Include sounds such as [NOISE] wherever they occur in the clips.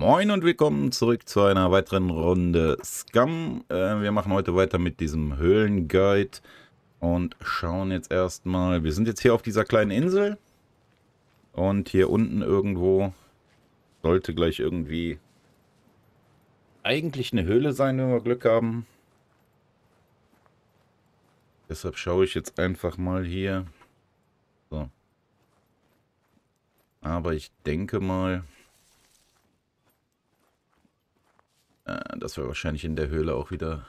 Moin und willkommen zurück zu einer weiteren Runde Scum. Äh, wir machen heute weiter mit diesem Höhlenguide und schauen jetzt erstmal. Wir sind jetzt hier auf dieser kleinen Insel und hier unten irgendwo sollte gleich irgendwie eigentlich eine Höhle sein, wenn wir Glück haben. Deshalb schaue ich jetzt einfach mal hier. So. Aber ich denke mal... Äh, dass wir wahrscheinlich in der Höhle auch wieder,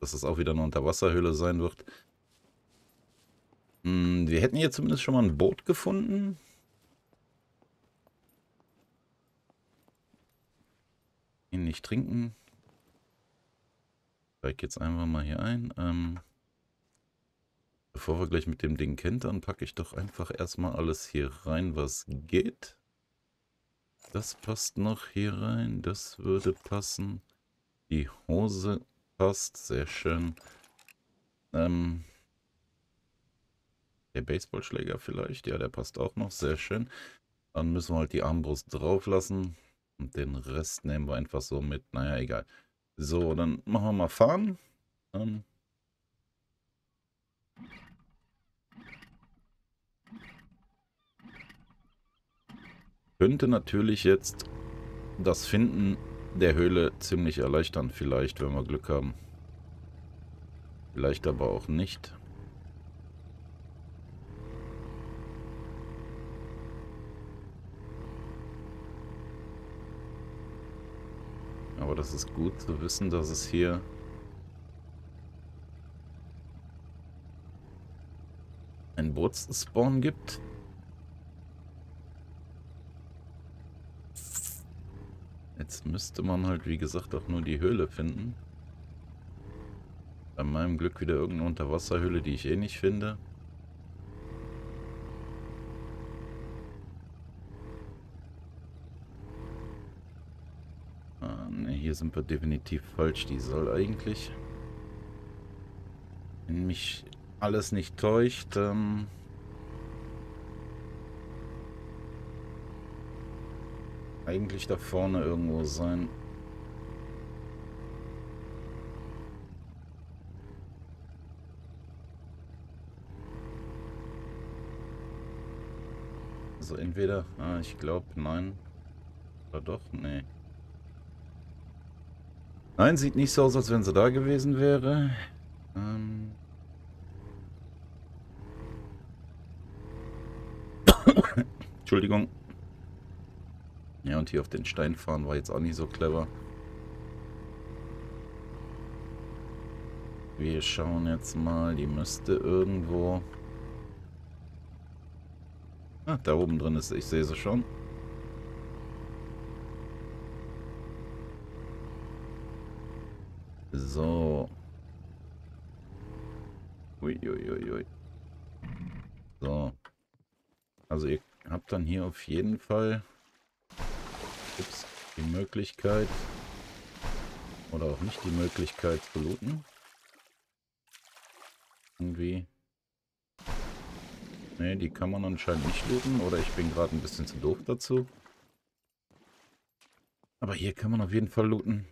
dass es auch wieder eine Unterwasserhöhle sein wird. Hm, wir hätten hier zumindest schon mal ein Boot gefunden. Ihn nicht trinken. Ich steige jetzt einfach mal hier ein. Ähm, bevor wir gleich mit dem Ding kentern, packe ich doch einfach erstmal alles hier rein, was geht. Das passt noch hier rein. Das würde passen. Die Hose passt. Sehr schön. Ähm, der Baseballschläger vielleicht. Ja, der passt auch noch. Sehr schön. Dann müssen wir halt die Armbrust drauf lassen. Und den Rest nehmen wir einfach so mit. Naja, egal. So, dann machen wir mal fahren. Ähm, könnte natürlich jetzt das Finden der Höhle ziemlich erleichtern, vielleicht, wenn wir Glück haben. Vielleicht aber auch nicht. Aber das ist gut zu wissen, dass es hier einen Bootsspawn gibt. Jetzt müsste man halt, wie gesagt, auch nur die Höhle finden. Bei meinem Glück wieder irgendeine Unterwasserhöhle, die ich eh nicht finde. Ah, ne, hier sind wir definitiv falsch. Die soll eigentlich, wenn mich alles nicht täuscht, ähm, eigentlich da vorne irgendwo sein. Also entweder, ah, ich glaube, nein. Oder doch, nee. Nein, sieht nicht so aus, als wenn sie da gewesen wäre. Ähm [COUGHS] Entschuldigung. Ja, und hier auf den Stein fahren war jetzt auch nicht so clever. Wir schauen jetzt mal, die müsste irgendwo... Ah, da oben drin ist, ich sehe sie schon. So. Uiuiui. Ui, ui. So. Also ihr habt dann hier auf jeden Fall die Möglichkeit oder auch nicht die Möglichkeit zu looten. Irgendwie. Ne, die kann man anscheinend nicht looten oder ich bin gerade ein bisschen zu doof dazu. Aber hier kann man auf jeden Fall looten.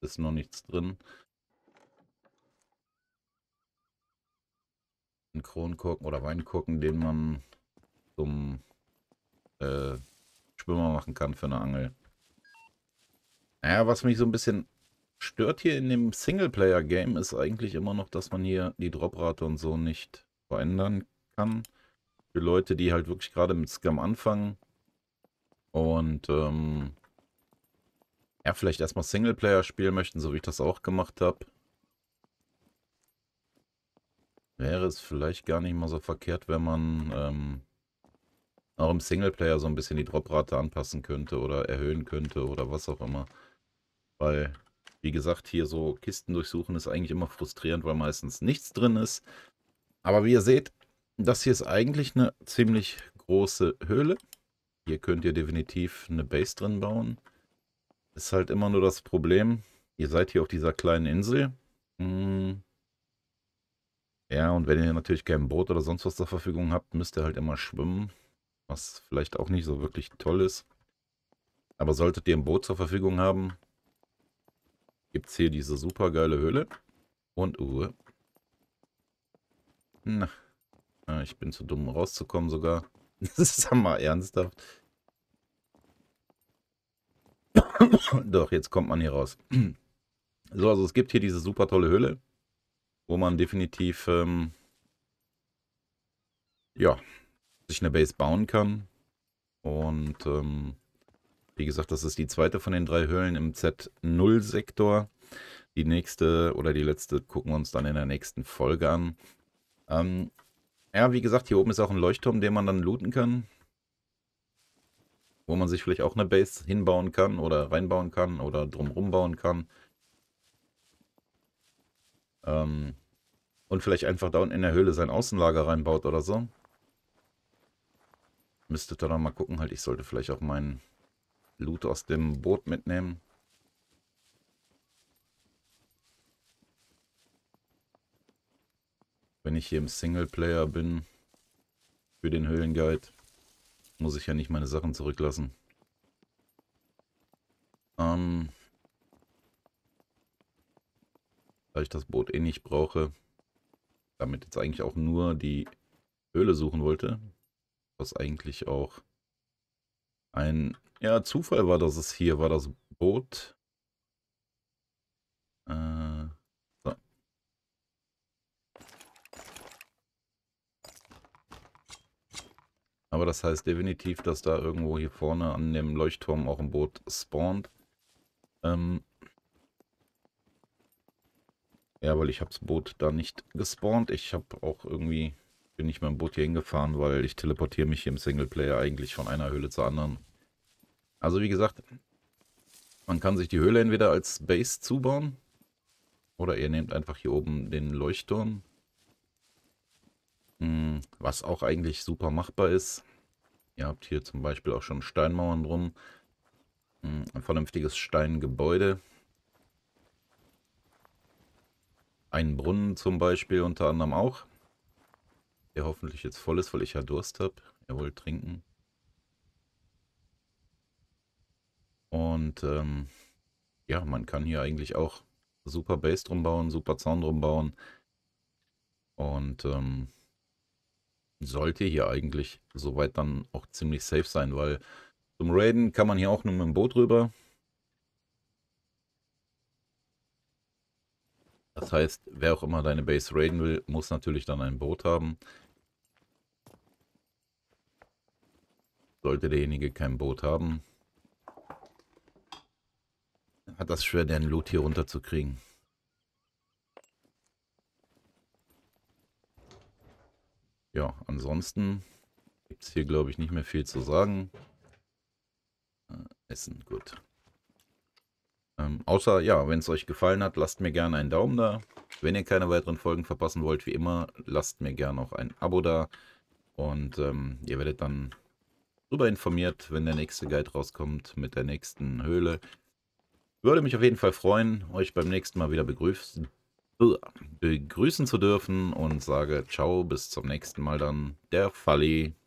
Ist noch nichts drin. Ein Kronkorken oder Weinkorken, den man zum äh, Schwimmer machen kann für eine Angel. Naja, was mich so ein bisschen stört hier in dem Singleplayer-Game ist eigentlich immer noch, dass man hier die Droprate und so nicht verändern kann. Für Leute, die halt wirklich gerade mit Scam anfangen und ähm, ja, vielleicht erstmal Singleplayer spielen möchten, so wie ich das auch gemacht habe. Wäre es vielleicht gar nicht mal so verkehrt, wenn man ähm, auch im Singleplayer so ein bisschen die Droprate anpassen könnte oder erhöhen könnte oder was auch immer. Weil, wie gesagt, hier so Kisten durchsuchen ist eigentlich immer frustrierend, weil meistens nichts drin ist. Aber wie ihr seht, das hier ist eigentlich eine ziemlich große Höhle. Hier könnt ihr definitiv eine Base drin bauen. Ist halt immer nur das Problem, ihr seid hier auf dieser kleinen Insel. Hm. Ja, und wenn ihr natürlich kein Boot oder sonst was zur Verfügung habt, müsst ihr halt immer schwimmen was vielleicht auch nicht so wirklich toll ist. Aber solltet ihr ein Boot zur Verfügung haben, gibt es hier diese super geile Höhle. Und Uhr. Na, ich bin zu dumm rauszukommen sogar. [LAUGHS] Das ist mal ernsthaft. [COUGHS] Doch, jetzt kommt man hier raus. So, also es gibt hier diese super tolle Höhle, wo man definitiv, ähm, ja, sich eine Base bauen kann. Und, ähm, wie gesagt, das ist die zweite von den drei Höhlen im Z0-Sektor. Die nächste oder die letzte gucken wir uns dann in der nächsten Folge an. Ähm, ja, wie gesagt, hier oben ist auch ein Leuchtturm, den man dann looten kann. Wo man sich vielleicht auch eine Base hinbauen kann oder reinbauen kann oder drumherum bauen kann. Ähm, und vielleicht einfach da unten in der Höhle sein Außenlager reinbaut oder so. Müsstet ihr dann mal gucken, halt, ich sollte vielleicht auch meinen Loot aus dem Boot mitnehmen. Wenn ich hier im Singleplayer bin, für den Höhlenguide, muss ich ja nicht meine Sachen zurücklassen. Ähm, da ich das Boot eh nicht brauche, damit jetzt eigentlich auch nur die Höhle suchen wollte, was eigentlich auch ein ja, Zufall war, dass es hier war, das Boot. Äh, so. Aber das heißt definitiv, dass da irgendwo hier vorne an dem Leuchtturm auch ein Boot spawnt. Ähm, ja, weil ich habe das Boot da nicht gespawnt. Ich habe auch irgendwie, bin nicht mit dem Boot hier hingefahren, weil ich teleportiere mich hier im Singleplayer eigentlich von einer Höhle zur anderen. Also wie gesagt, man kann sich die Höhle entweder als Base zubauen oder ihr nehmt einfach hier oben den Leuchtturm. Hm, was auch eigentlich super machbar ist. Ihr habt hier zum Beispiel auch schon Steinmauern drum. Hm, ein vernünftiges Steingebäude. Ein Brunnen zum Beispiel unter anderem auch. Der hoffentlich jetzt voll ist, weil ich ja Durst habe. Ihr wollt trinken. Und ähm, ja, man kann hier eigentlich auch super Base drum bauen, super Zaun drum bauen. Und ähm, sollte hier eigentlich soweit dann auch ziemlich safe sein, weil zum Raiden kann man hier auch nur mit dem Boot rüber. Das heißt, wer auch immer deine Base raiden will, muss natürlich dann ein Boot haben. Sollte derjenige kein Boot haben, hat das schwer, den Loot hier runterzukriegen. Ja, ansonsten gibt es hier, glaube ich, nicht mehr viel zu sagen. Äh, Essen, gut. Ähm, außer, ja, wenn es euch gefallen hat, lasst mir gerne einen Daumen da. Wenn ihr keine weiteren Folgen verpassen wollt, wie immer, lasst mir gerne auch ein Abo da. Und ähm, ihr werdet dann darüber informiert, wenn der nächste Guide rauskommt mit der nächsten Höhle. Würde mich auf jeden Fall freuen, euch beim nächsten Mal wieder begrüßen, begrüßen zu dürfen und sage ciao, bis zum nächsten Mal dann, der Falli.